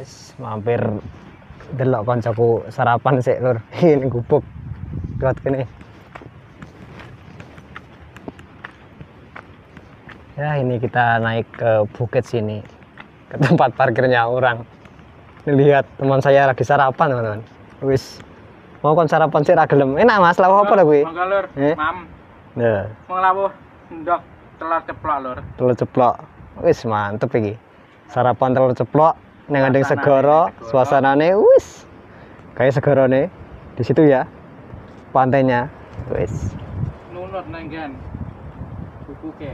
Wis mampir delok koncoku sarapan sik lur. Ini gubuk. Lihat kene. Ya ini kita naik ke bukit sini ke tempat parkirnya orang. Ini lihat teman saya lagi sarapan teman-teman. Wis mau kon sarapan sih gelem. Enak mas, lawa apa lah gue? Monggo lur, Eh? mam. Nah, Wong lawuh ndok telur ceplok lur. telur ceplok. Wis mantep iki. Sarapan telur ceplok Suasanane segara, segara. suasanane wis kayak segarane di situ ya. Pantainya. Wis. Nunut nang nggen. Bubuke.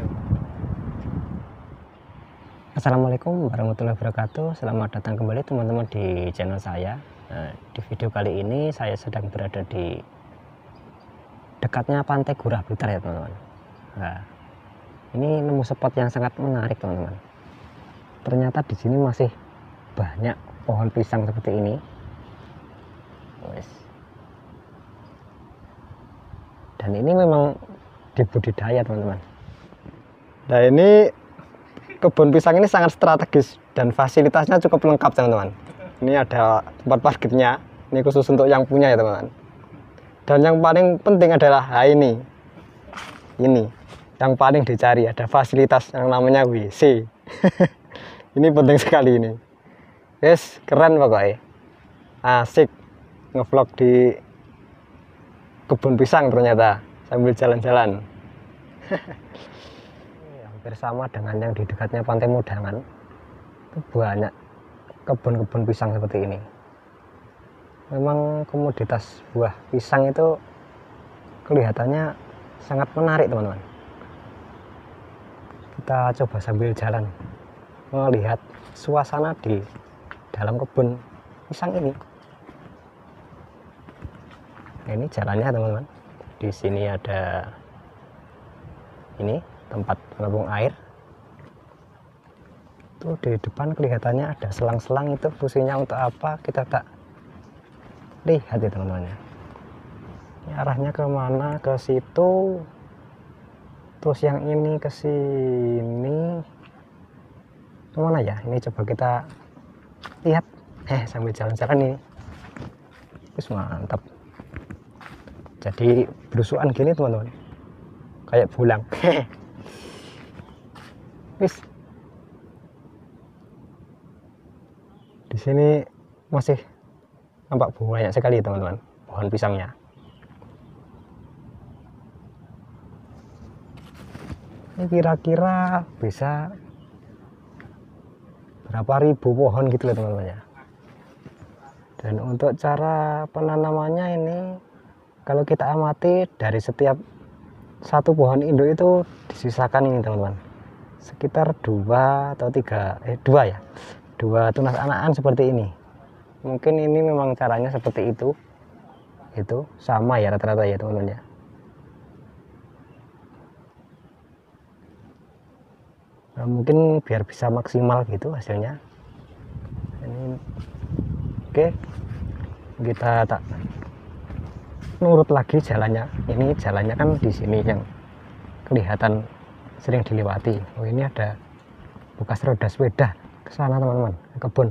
Assalamualaikum warahmatullahi wabarakatuh. Selamat datang kembali teman-teman di channel saya. Nah, di video kali ini saya sedang berada di dekatnya Pantai Gurah Blitar ya teman-teman. Nah, ini nemu spot yang sangat menarik teman-teman. Ternyata di sini masih banyak pohon pisang seperti ini. Dan ini memang dibudidaya teman-teman. Nah ini kebun pisang ini sangat strategis dan fasilitasnya cukup lengkap teman-teman. Ini ada tempat parkirnya, ini khusus untuk yang punya ya teman-teman. Dan yang paling penting adalah nah ini, ini yang paling dicari ada fasilitas yang namanya WC. ini penting sekali ini. Yes, keren pokoknya. Asik ngevlog di kebun pisang ternyata sambil jalan-jalan. Ini hampir sama dengan yang di dekatnya Pantai Mudangan. Itu banyak kebun-kebun pisang seperti ini. Memang komoditas buah pisang itu kelihatannya sangat menarik teman-teman. Kita coba sambil jalan melihat suasana di dalam kebun pisang ini. Nah, ini jalannya teman-teman. Di sini ada ini tempat pengepung air itu di depan kelihatannya ada selang-selang itu fungsinya untuk apa kita tak lihat ya teman-teman ya. Ini arahnya ke mana ke situ terus yang ini ke sini ke mana ya ini coba kita lihat eh sambil jalan-jalan nih terus mantap. Jadi berusukan gini teman-teman. Kayak bulang. Wis. Di sini masih nampak banyak sekali teman-teman. Pohon pisangnya. Ini kira-kira bisa berapa ribu pohon gitu loh teman-teman ya. Dan untuk cara penanamannya ini kalau kita amati dari setiap satu pohon induk itu disisakan ini teman-teman. Sekitar dua atau tiga eh dua ya. Dua tunas anakan seperti ini. Mungkin ini memang caranya seperti itu. Itu sama ya rata-rata ya teman-teman ya Nah, mungkin biar bisa maksimal gitu hasilnya. Ini oke. Kita tak nurut lagi jalannya. Ini jalannya kan di sini yang kelihatan sering dilewati. Oh ini ada bekas roda sepeda ke sana teman-teman ke kebun.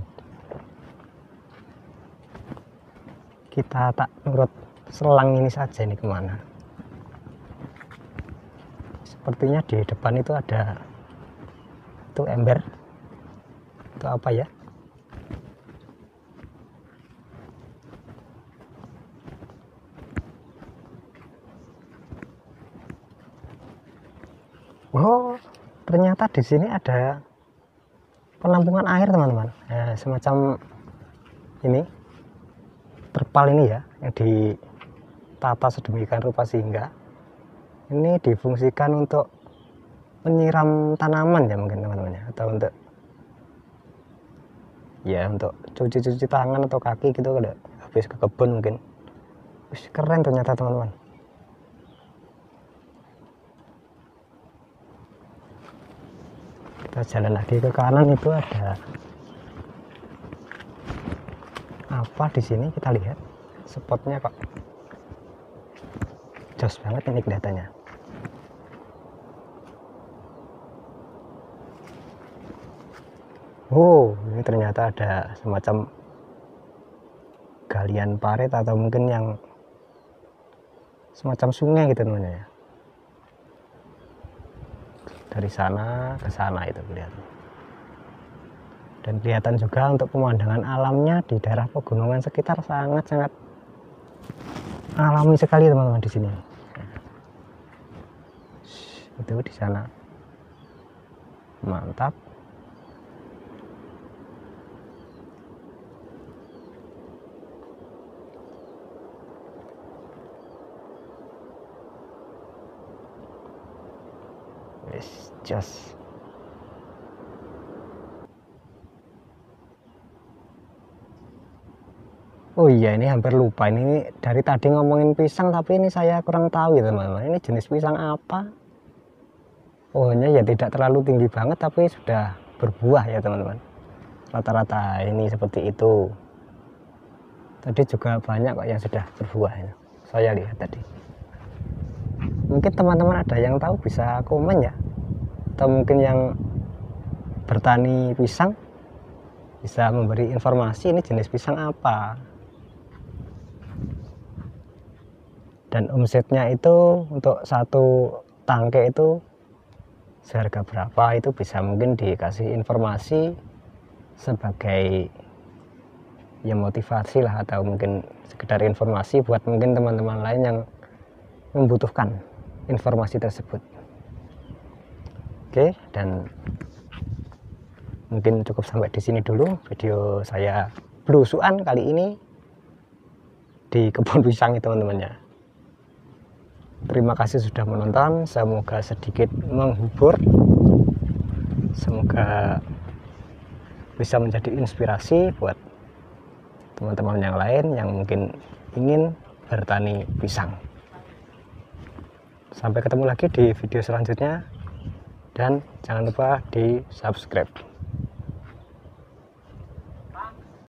Kita tak nurut selang ini saja ini ke mana. Sepertinya di depan itu ada itu ember itu apa ya Oh, ternyata di sini ada penampungan air, teman-teman. Nah, semacam ini terpal ini ya, yang ditata sedemikian rupa sehingga ini difungsikan untuk menyiram tanaman ya mungkin teman-teman ya, atau untuk ya untuk cuci-cuci tangan atau kaki gitu kalau habis ke kebun mungkin. Wih, keren ternyata teman-teman. kita jalan lagi ke kanan itu ada apa di sini kita lihat spotnya kok jos banget ini kelihatannya oh ini ternyata ada semacam galian parit atau mungkin yang semacam sungai gitu namanya ya? Dari sana ke sana itu kelihatan. Dan kelihatan juga untuk pemandangan alamnya di daerah pegunungan sekitar sangat-sangat alami sekali teman-teman di sini. Itu di sana. Mantap Yes, just Oh iya ini hampir lupa. Ini dari tadi ngomongin pisang tapi ini saya kurang tahu ya teman-teman ini jenis pisang apa? Pohonnya ya tidak terlalu tinggi banget tapi sudah berbuah ya teman-teman. Rata-rata ini seperti itu. Tadi juga banyak kok yang sudah berbuah ya. saya lihat tadi. Mungkin teman-teman ada yang tahu bisa komen ya atau mungkin yang bertani pisang bisa memberi informasi ini jenis pisang apa. Dan omsetnya itu untuk satu tangke itu seharga berapa itu bisa mungkin dikasih informasi sebagai ya motivasi lah atau mungkin sekedar informasi buat mungkin teman-teman lain yang membutuhkan informasi tersebut oke dan mungkin cukup sampai di sini dulu video saya belusuan kali ini di kebun pisang teman-teman ya Terima kasih sudah menonton. Semoga sedikit menghibur. Semoga bisa menjadi inspirasi buat teman-teman yang lain yang mungkin ingin bertani pisang. Sampai ketemu lagi di video selanjutnya dan jangan lupa di subscribe.